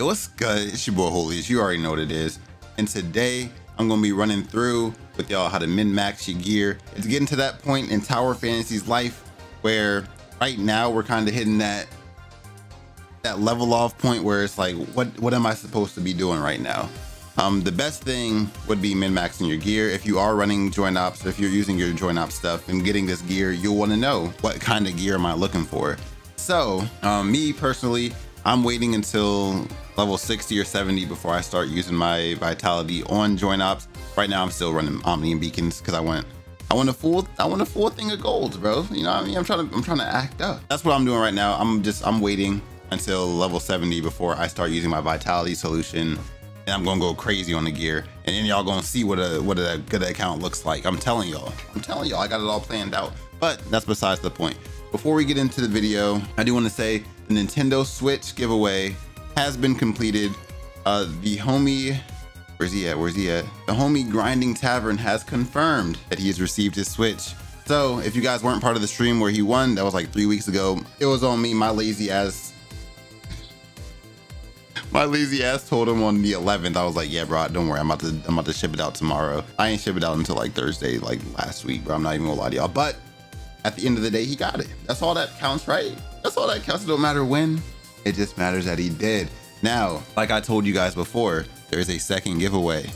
It was good. It's your boy Holiest. You already know what it is. And today I'm gonna be running through with y'all how to min-max your gear. It's getting to that point in Tower Fantasy's life where right now we're kind of hitting that that level off point where it's like, what what am I supposed to be doing right now? Um, the best thing would be min-maxing your gear. If you are running joint ops, if you're using your joint ops stuff and getting this gear, you'll want to know what kind of gear am I looking for. So, um, me personally, I'm waiting until level 60 or 70 before I start using my vitality on joint ops. Right now, I'm still running Omnium beacons because I want I want a full I want a full thing of golds, bro. You know what I mean? I'm trying to I'm trying to act up. That's what I'm doing right now. I'm just I'm waiting until level 70 before I start using my vitality solution and I'm gonna go crazy on the gear, and then y'all gonna see what a what a good account looks like. I'm telling y'all, I'm telling y'all, I got it all planned out. But that's besides the point. Before we get into the video, I do want to say the Nintendo Switch giveaway has been completed. Uh, the homie, where's he at? Where's he at? The homie Grinding Tavern has confirmed that he has received his Switch. So if you guys weren't part of the stream where he won, that was like three weeks ago. It was on me, my lazy ass my lazy ass told him on the 11th. I was like, yeah, bro, don't worry. I'm about to I'm about to ship it out tomorrow. I ain't ship it out until like Thursday, like last week, bro. I'm not even gonna lie to y'all. But at the end of the day, he got it. That's all that counts, right? That's all that counts. It don't matter when. It just matters that he did. Now, like I told you guys before, there's a second giveaway.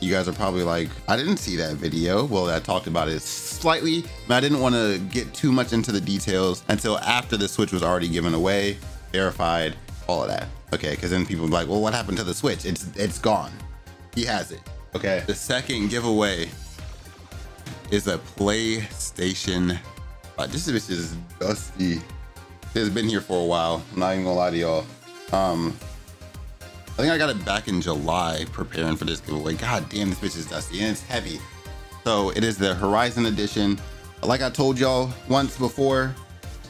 You guys are probably like, I didn't see that video. Well, I talked about it slightly, but I didn't want to get too much into the details until after the Switch was already given away, verified, all of that. Okay, because then people are like, well, what happened to the Switch? It's it's gone. He has it. Okay. The second giveaway is a PlayStation. Uh, this bitch is dusty. It's been here for a while. I'm not even gonna lie to y'all. Um, I think I got it back in July preparing for this giveaway. God damn, this bitch is dusty and it's heavy. So it is the Horizon Edition. Like I told y'all once before,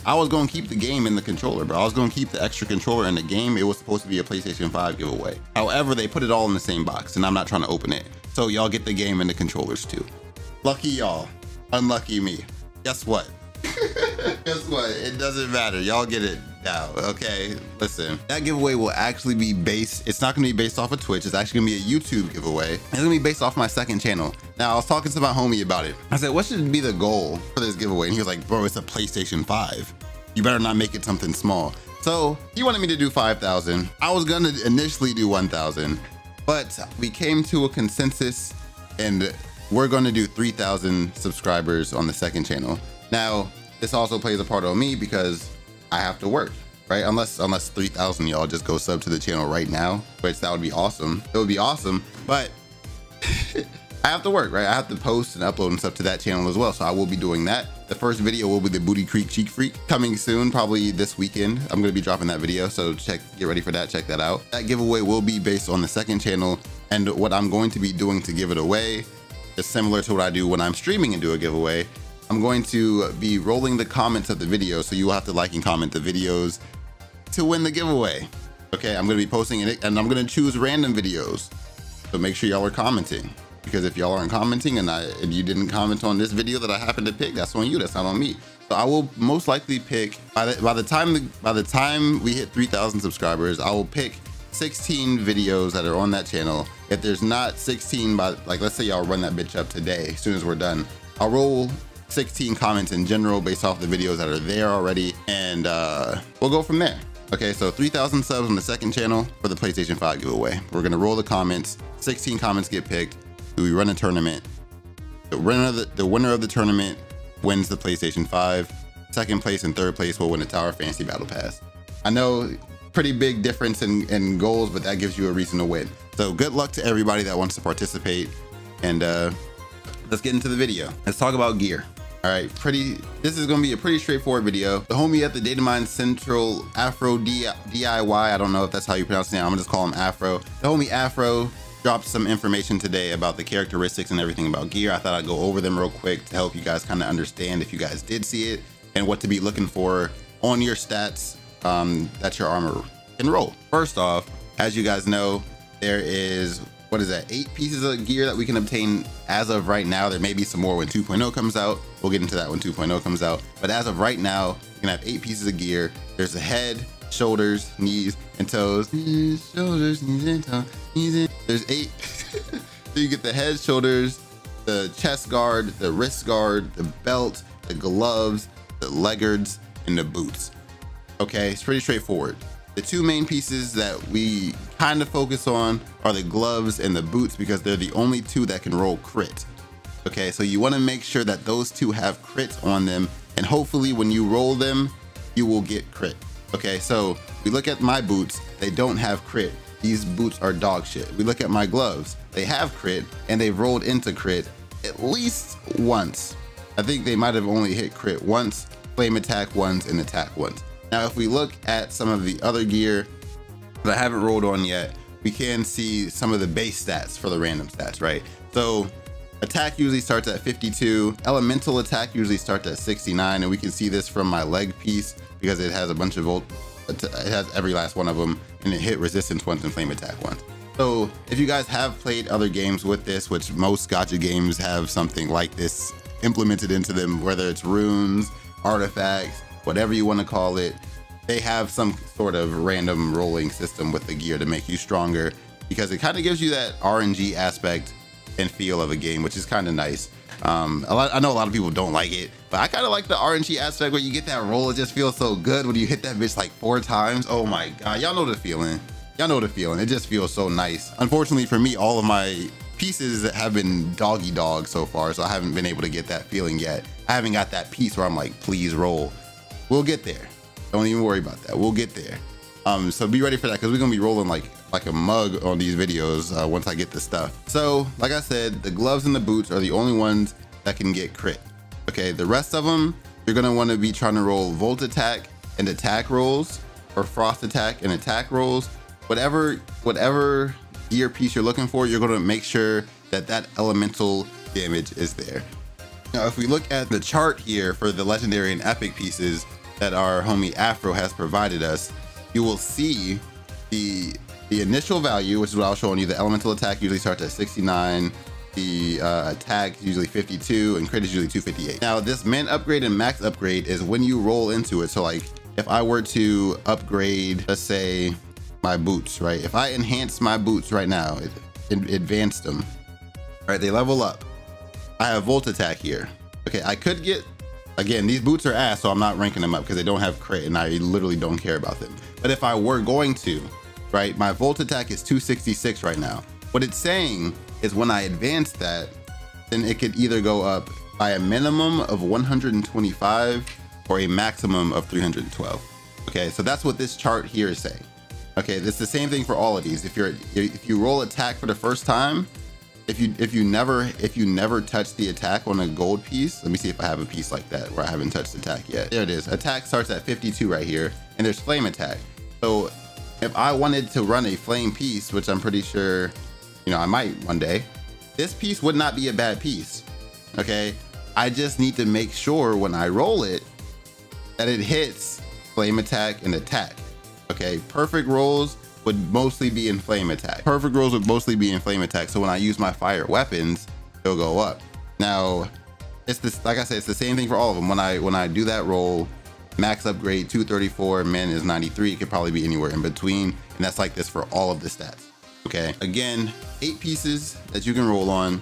I was to keep the game in the controller, but I was to keep the extra controller in the game. It was supposed to be a PlayStation 5 giveaway. However, they put it all in the same box and I'm not trying to open it. So y'all get the game and the controllers too. Lucky y'all, unlucky me. Guess what? Guess what? It doesn't matter. Y'all get it now. Okay, listen. That giveaway will actually be based. It's not going to be based off of Twitch. It's actually to be a YouTube giveaway. It's to be based off my second channel. Now, I was talking to my homie about it. I said, what should be the goal for this giveaway? And he was like, bro, it's a PlayStation 5. You better not make it something small. So he wanted me to do 5,000. I was going to initially do 1,000, but we came to a consensus and we're going to do 3,000 subscribers on the second channel. Now, this also plays a part on me because I have to work, right? Unless unless 3,000 y'all just go sub to the channel right now, which that would be awesome. It would be awesome, but I have to work, right? I have to post and upload and stuff to that channel as well. So I will be doing that. The first video will be the Booty Creek Cheek Freak coming soon, probably this weekend. I'm going to be dropping that video. So check, get ready for that. Check that out. That giveaway will be based on the second channel. And what I'm going to be doing to give it away is similar to what I do when I'm streaming and do a giveaway. I'm going to be rolling the comments of the video, so you will have to like and comment the videos to win the giveaway. Okay, I'm gonna be posting it, and I'm gonna choose random videos. So make sure y'all are commenting, because if y'all aren't commenting and I and you didn't comment on this video that I happen to pick, that's on you. That's not on me. So I will most likely pick by the by the time the, by the time we hit 3,000 subscribers, I will pick 16 videos that are on that channel. If there's not 16, by like let's say y'all run that bitch up today, as soon as we're done, I'll roll 16 comments in general based off the videos that are there already. And uh, we'll go from there. Okay, so 3,000 subs on the second channel for the PlayStation 5 giveaway. We're gonna roll the comments. 16 comments get picked. We run a tournament. The winner of the, the winner of the tournament wins the PlayStation 5. Second place and third place will win a Tower Fantasy Battle Pass. I know pretty big difference in, in goals, but that gives you a reason to win. So good luck to everybody that wants to participate. And uh, let's get into the video. Let's talk about gear. All right, pretty, this is gonna be a pretty straightforward video. The homie at the Datamine Central Afro DIY, I don't know if that's how you pronounce it I'm gonna just call him Afro. The homie Afro dropped some information today about the characteristics and everything about gear. I thought I'd go over them real quick to help you guys kind of understand if you guys did see it and what to be looking for on your stats um, that your armor can roll. First off, as you guys know, there is what is that eight pieces of gear that we can obtain as of right now there may be some more when 2.0 comes out we'll get into that when 2.0 comes out but as of right now you can have eight pieces of gear there's a head shoulders, knees, and toes. Shoulders, knees, and toes. Knees and... There's eight. so you get the head, shoulders, the chest guard, the wrist guard, the belt, the gloves, the leggards, and the boots. Okay, it's pretty straightforward. The two main pieces that we kind of focus on are the gloves and the boots because they're the only two that can roll crit. Okay, so you want to make sure that those two have crits on them, and hopefully when you roll them, you will get crit. Okay, so we look at my boots, they don't have crit. These boots are dog shit. We look at my gloves, they have crit, and they've rolled into crit at least once. I think they might have only hit crit once, flame attack once, and attack once. Now, if we look at some of the other gear that I haven't rolled on yet, we can see some of the base stats for the random stats, right? So attack usually starts at 52, elemental attack usually starts at 69, and we can see this from my leg piece because it has a bunch of volt, it has every last one of them, and it hit resistance once and flame attack once. So if you guys have played other games with this, which most gacha games have something like this implemented into them, whether it's runes, artifacts, whatever you want to call it. They have some sort of random rolling system with the gear to make you stronger because it kind of gives you that RNG aspect and feel of a game, which is kind of nice. Um, lot, I know a lot of people don't like it, but I kind of like the RNG aspect where you get that roll. It just feels so good when you hit that bitch like four times. Oh my god, y'all know the feeling. Y'all know the feeling. It just feels so nice. Unfortunately for me, all of my pieces have been doggy dog so far, so I haven't been able to get that feeling yet. I haven't got that piece where I'm like, please roll. We'll get there. Don't even worry about that. We'll get there. Um, so be ready for that because we're gonna be rolling like like a mug on these videos uh, once I get the stuff. So like I said, the gloves and the boots are the only ones that can get crit. Okay, the rest of them, you're gonna wanna be trying to roll volt attack and attack rolls or frost attack and attack rolls. Whatever, whatever gear piece you're looking for, you're gonna make sure that that elemental damage is there. Now, if we look at the chart here for the legendary and epic pieces, that our homie Afro has provided us, you will see the the initial value, which is what I was showing you. The elemental attack usually starts at 69. The uh, attack is usually 52, and crit is usually 258. Now, this min upgrade and max upgrade is when you roll into it. So, like, if I were to upgrade, let's say, my boots, right? If I enhance my boots right now, it, it advanced them, right? They level up. I have volt attack here. Okay, I could get Again, these boots are ass, so I'm not ranking them up because they don't have crit and I literally don't care about them. But if I were going to, right, my volt attack is 266 right now. What it's saying is when I advance that, then it could either go up by a minimum of 125 or a maximum of 312. Okay, so that's what this chart here is saying. Okay, it's the same thing for all of these. If you're if you roll attack for the first time, if you if you never if you never touch the attack on a gold piece let me see if i have a piece like that where i haven't touched attack yet. There it is. Attack starts at 52 right here and there's flame attack. So if i wanted to run a flame piece which i'm pretty sure you know i might one day this piece would not be a bad piece okay? I just need to make sure when i roll it that it hits flame attack and attack okay? Perfect rolls would mostly be in flame attack. Perfect rolls would mostly be in flame attack. So when I use my fire weapons, they'll go up. Now, it's this like I said, it's the same thing for all of them. When I when I do that roll, max upgrade 234, min is 93. It could probably be anywhere in between. And that's like this for all of the stats. Okay. Again, eight pieces that you can roll on.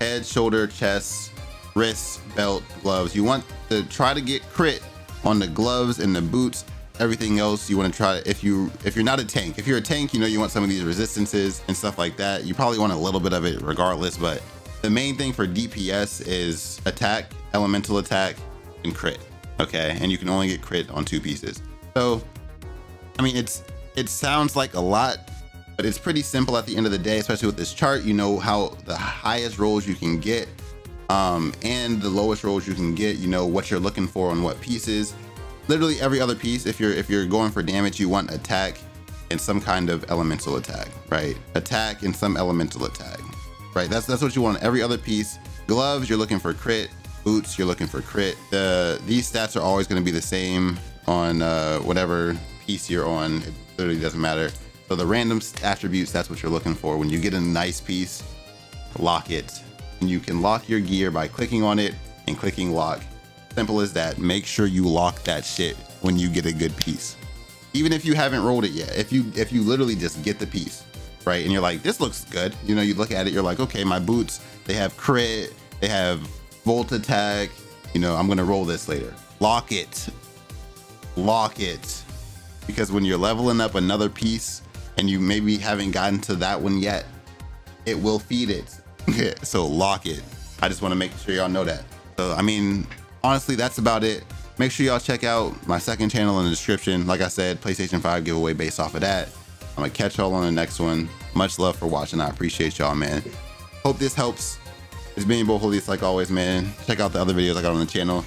Head, shoulder, chest, wrists, belt, gloves. You want to try to get crit on the gloves and the boots everything else you want to try if you if you're not a tank. If you're a tank you know you want some of these resistances and stuff like that. You probably want a little bit of it regardless but the main thing for dps is attack elemental attack and crit okay? And you can only get crit on two pieces. So i mean it's it sounds like a lot but it's pretty simple at the end of the day especially with this chart. You know how the highest rolls you can get um, and the lowest rolls you can get. You know what you're looking for on what pieces literally every other piece if you're if you're going for damage you want attack and some kind of elemental attack right? Attack and some elemental attack right? That's that's what you want every other piece. Gloves you're looking for crit. Boots you're looking for crit. The these stats are always going to be the same on uh, whatever piece you're on. It literally doesn't matter. So the random attributes that's what you're looking for. When you get a nice piece lock it. And you can lock your gear by clicking on it and clicking lock Simple as that. Make sure you lock that shit when you get a good piece. even if you haven't rolled it yet, if you if you literally just get the piece, right, and you're like, this looks good, you know, you look at it, you're like, okay, my boots, they have crit, they have volt attack, you know, I'm gonna roll this later. Lock it, lock it, because when you're leveling up another piece and you maybe haven't gotten to that one yet, it will feed it. so lock it. I just want to make sure y'all know that. So I mean, honestly, that's about it. Make sure y'all check out my second channel in the description. Like I said, PlayStation 5 giveaway based off of that. I'm gonna catch y'all on the next one. Much love for watching. I appreciate y'all, man. Hope this helps. It's been Bo It's like always, man. Check out the other videos I got on the channel.